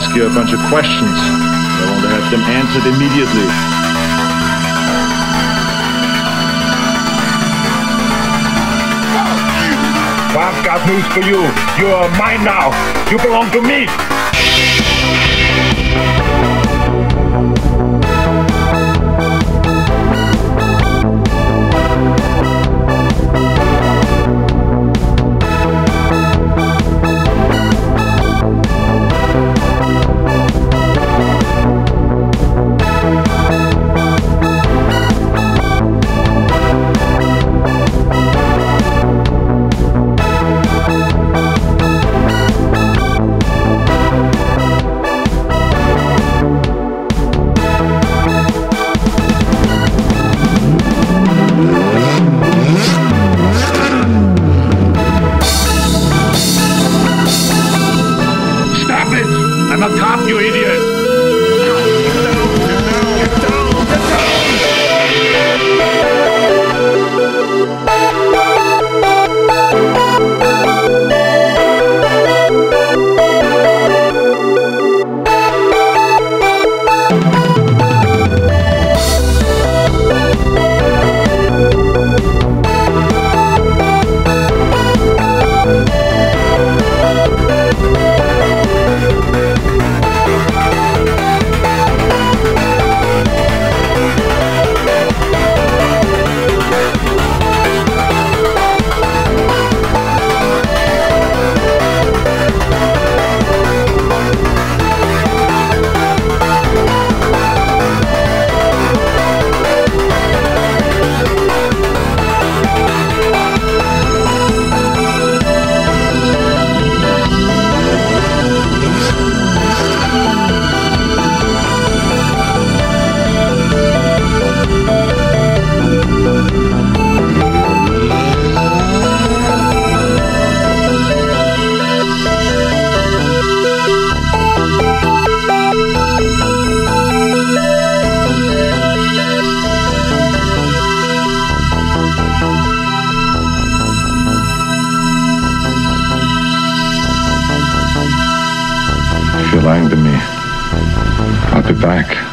ask you a bunch of questions. I want to have them answered immediately. I've got news for you. You are mine now. You belong to me. I'm a cop, you idiot! If you're lying to me, I'll be back.